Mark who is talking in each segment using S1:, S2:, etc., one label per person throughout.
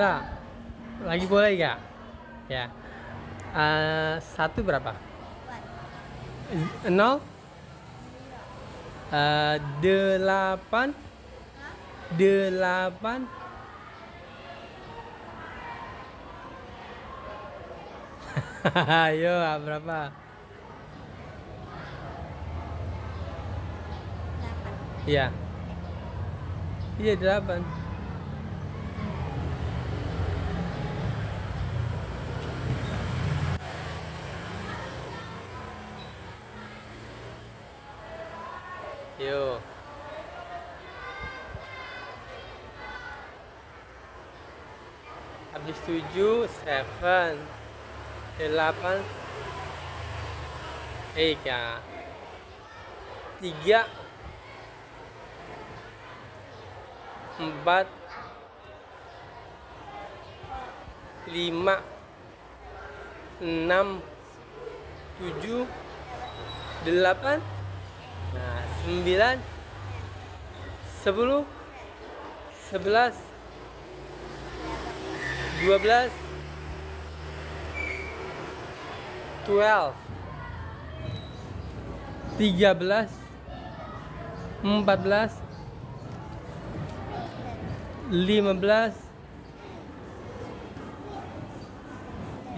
S1: Lah. Lagi boleh gak? Ya. Eh, satu berapa? Nol? Eh, delapan? Delapan? Ayo, berapa? Iya. Iya, delapan. Yo. Habis tujuh, seven, delapan, tiga, tiga, empat, lima, enam, tujuh, delapan, nah sembilan, sepuluh, sebelas, dua belas, twelve, tiga belas, empat belas, lima belas,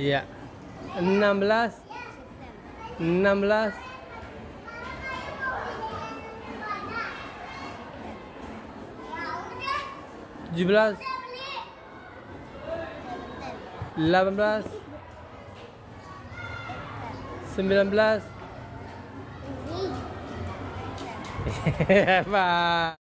S1: iya, enam belas, enam belas, tujuh belas, delapan belas, sembilan belas, Pak.